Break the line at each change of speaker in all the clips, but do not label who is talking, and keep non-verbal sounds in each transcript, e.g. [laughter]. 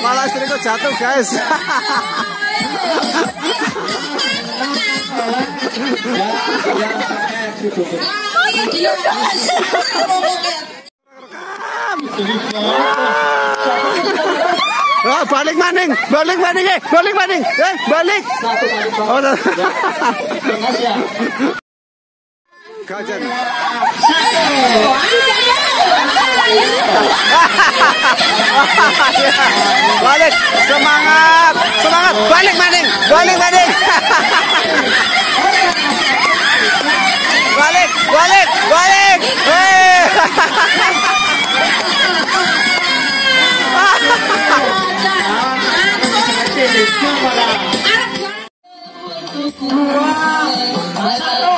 Malah istriku jatuh, guys. Oh, balik maning, balik maning, eh, balik maning, eh, balik. Oh. Kajian. Balik, semangat, semangat, balik maning, balik maning. balik, balik, balik. Hei. Ayo,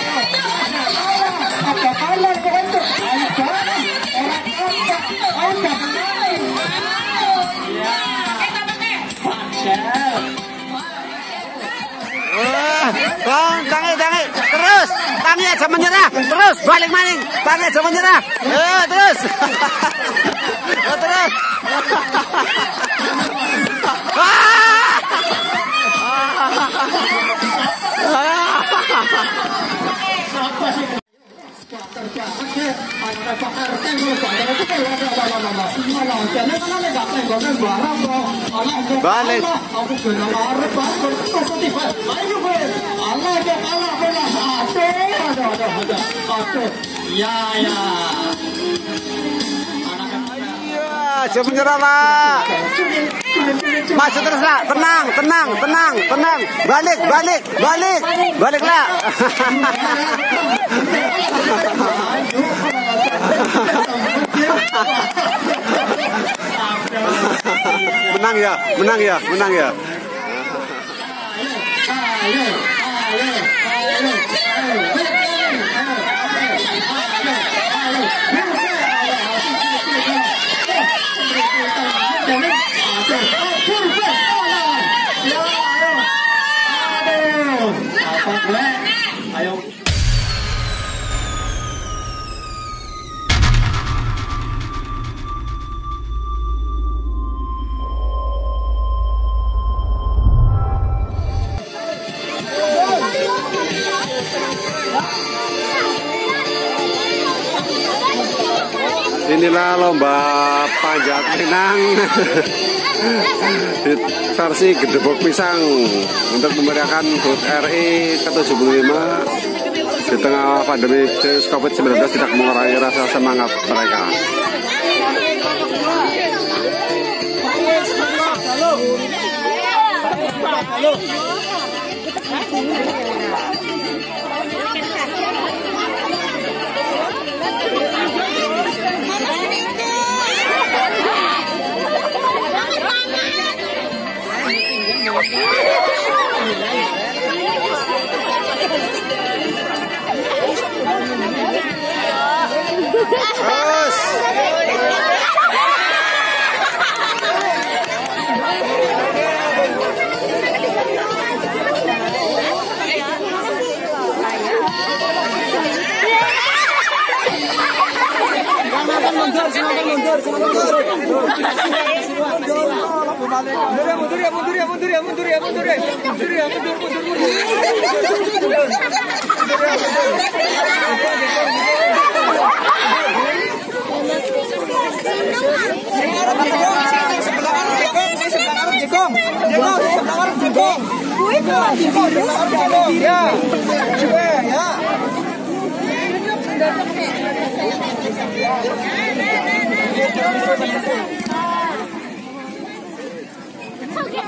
Bang, tangi, tangi, terus, tangi aja menyerah, terus balik maning, tangi aja menyerah, eh terus, eh, terus. Balik.
Ya ya.
Maju terus lah, tenang, tenang, tenang, tenang. Balik, balik, balik, baliklah. [laughs] menang ya, menang ya, menang ya. Inilah lomba panjat pinang di [laughs] versi gedebok pisang. Untuk memeriahkan HUT RI ke-75 di tengah pandemi virus COVID-19 tidak mengurangi rasa semangat mereka. Terus.
mundur ya mundur ya mundur ya mundur ya mundur ya mundur ya mundur mundur mundur sebelah kanan jekong. Jekong, jekong, jekong, ya. Coba ya.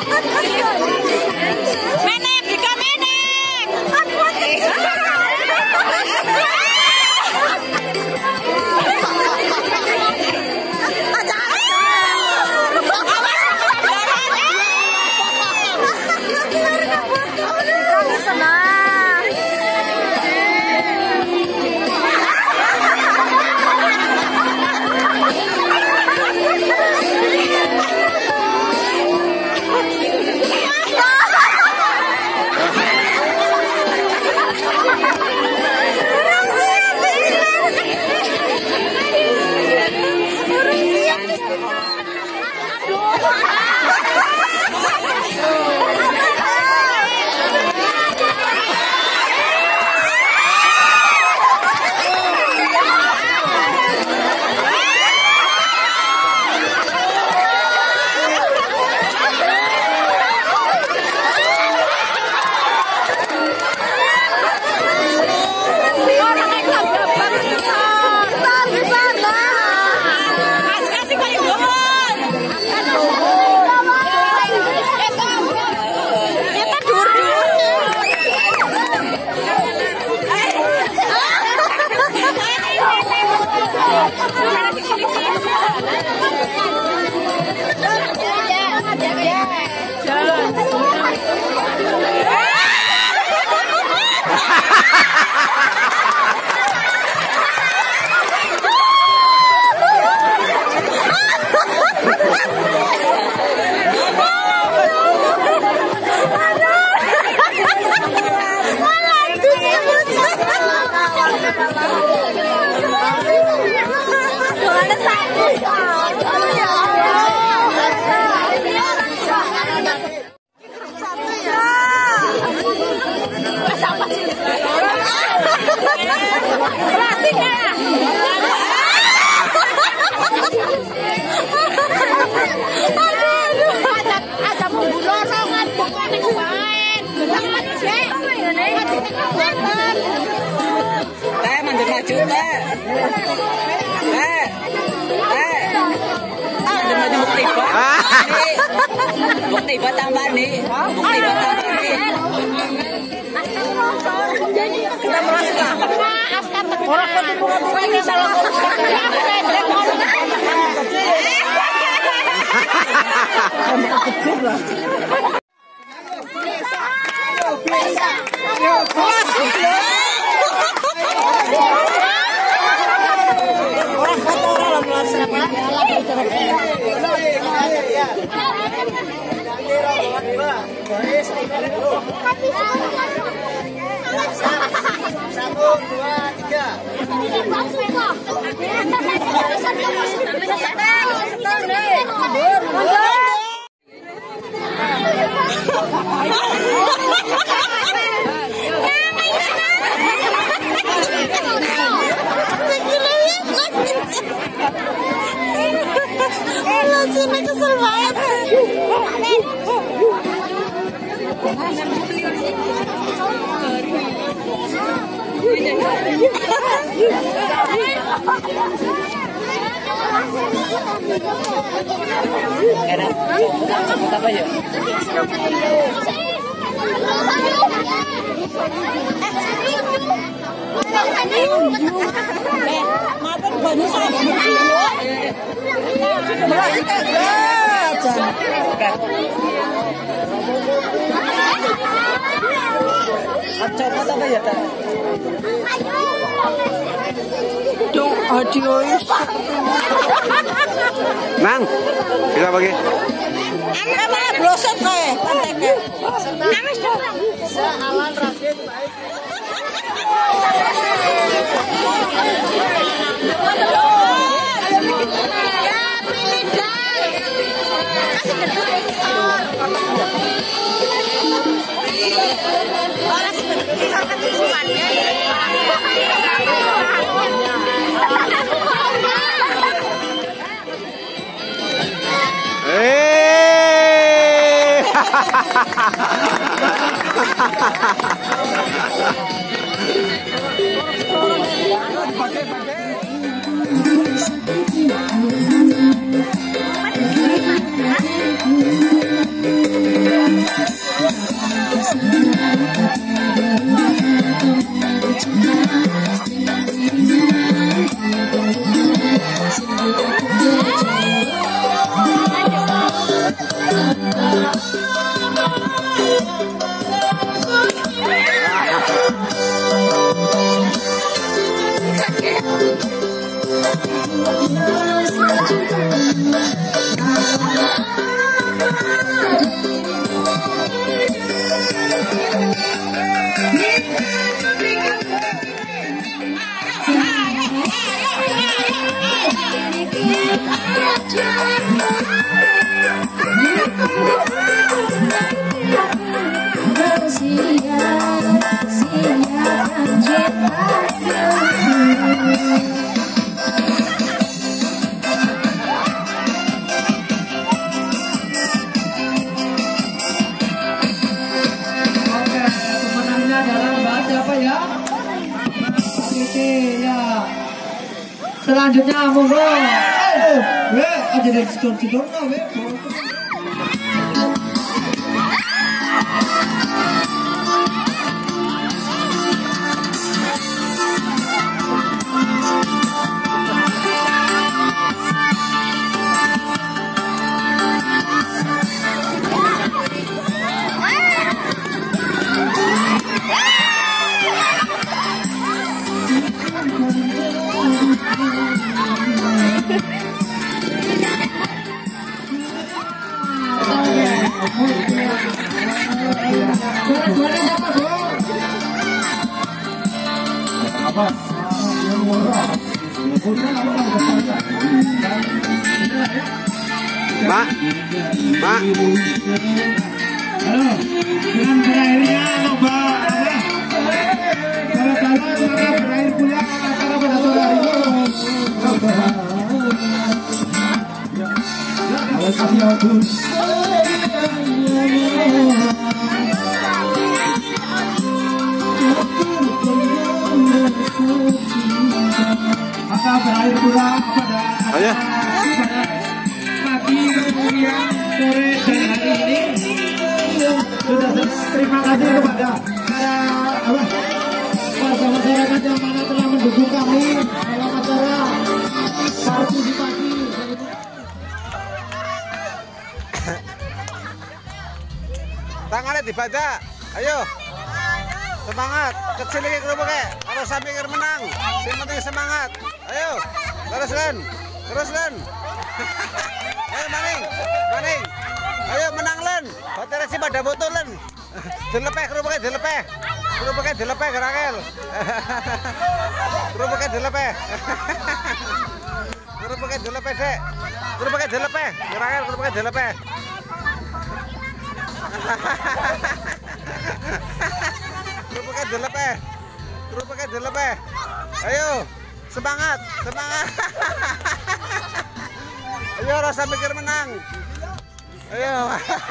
違う!
Gracias. Kesel banget.
Makan
ya, Nang, kita bagi. Eh.
vamos, vamos. Eh, eh, aquí en el chichón, chichón, no, eh.
Mak, mak,
Halo, dengan berakhirnya lomba apa? Maka berakhir pula acara pada sore hari ini. Halo, kasih Agus. Pula pada pada pagi, kemudian sore dan hari ini sudah terima kasih kepada para apa, warga masyarakat yang mana telah mendukung kami dalam acara partisipasi
Tangannya dibaca. Ayo. Semangat. Kecil lagi kerupuknya. Kalau sampai menang. Yang penting semangat. Ayo. Terus Len. Terus Len. Ayo maning. Maning. Ayo menang Len. Baterai si pada botol Len. Dilepeh kerupuknya dilepeh. Kerupuknya dilepeh gerakel. Kerupuknya dilepeh. Kerupuknya dilepeh dek. Kerupuknya dilepeh. Gerakel kerupuknya dilepeh. Kerupuknya dilepeh. Kerupuknya dilepeh. Ayo, semangat, semangat. [laughs] Ayo rasa mikir menang. Ayo.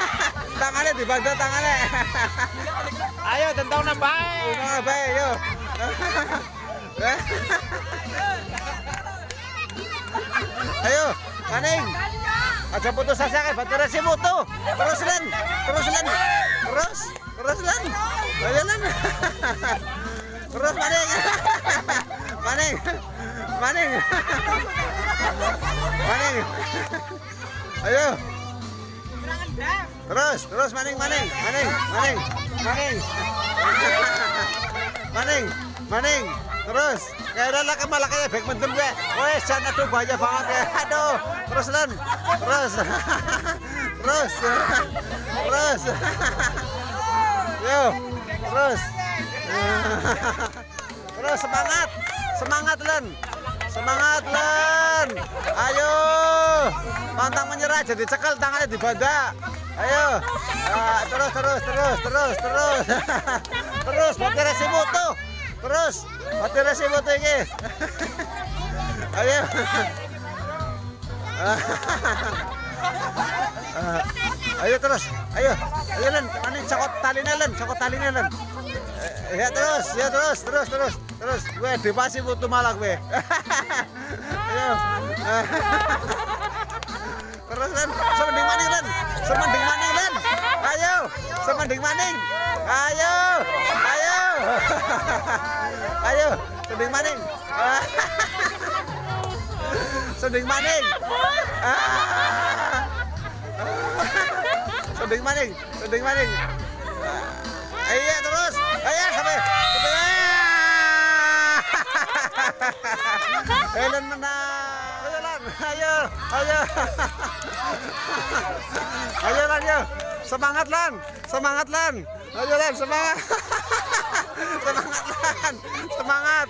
[laughs] tangannya dibantu tangannya. [laughs]
Ayo tentang nabai.
Untung baik yo ayo maning. Aja putus asa kan baterai si mutu. Terus len. Terus len. Terus terus len. Ayo len. Terus maning maning maning maning ayo. Terus terus maning maning maning maning maning maning maning terus. Kayak udah lah malah kayak back mendem gue wes jangan aduh bahaya banget ya. Aduh terus len. Terus. Terus. Terus. Yo terus. Terus semangat semangat len. Semangat len. Ayo. Pantang menyerah jadi cekal tangannya di banda ayo. Ah, terus terus terus terus terus. [laughs] Terus baterai si mutu. Terus baterai si mutu ini [laughs] ayo. Ah, [laughs] ayo terus. Ayo. Ayo len. Mana cokot talinya len. Cokot talinya len. Eh, ya terus ya terus terus terus terus gue di pasti butuh malah gue. Ayo. Terus len semending maning len semending maning len ayo. Semending maning. Ayo. Ayo. Ayo. Semending maning. Semending maning. Semending maning. Semending maning. Iya terus. Ayo sampai Helen menang ayo lan ayo ayo. Ayo lan yo semangat lan. Semangat lan. Ayo lan semangat. [laughs] Semangat lan. Semangat.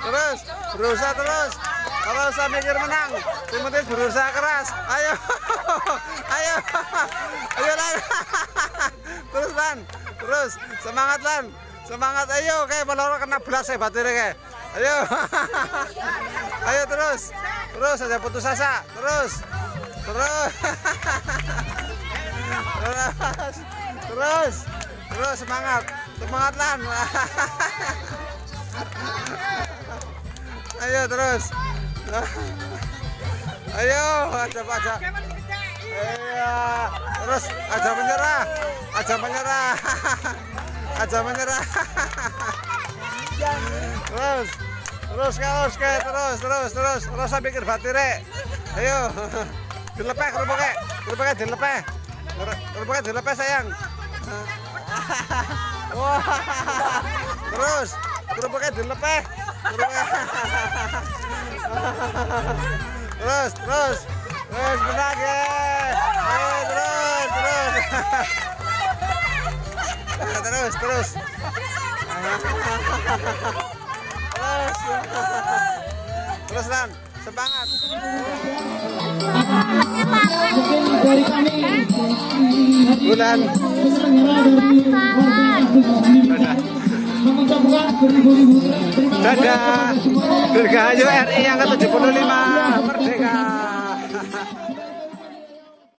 Terus berusaha terus. Kalau usah mikir menang yang berusaha keras. Ayo [laughs] ayo. Ayo lan. [laughs] Terus lan. Terus semangat lan. Semangat. Ayo kayak melorot kena belas ya baterainya kayak ayo. [laughs] Ayo terus. Terus aja putus asa. Terus. Terus. Terus. Terus. Terus semangat. Semangat lan. Ayo terus. Ayo aja aja iya. Terus aja menyerah. Aja menyerah. Aja menyerah [laughs] terus terus kaos kayak terus terus terus terus saya pikir baterai ayo [laughs] dilepeh kerupuknya kerupuknya dilepeh. Kerupuknya dilepeh sayang. [laughs] Wah. Terus kerupuknya dilepeh. Terus terus terus menang ya ayo terus terus. [laughs] Terus terus terus [laughs] terus lan semangat. Bulan Dadah. Dirgahayu RI yang ke-75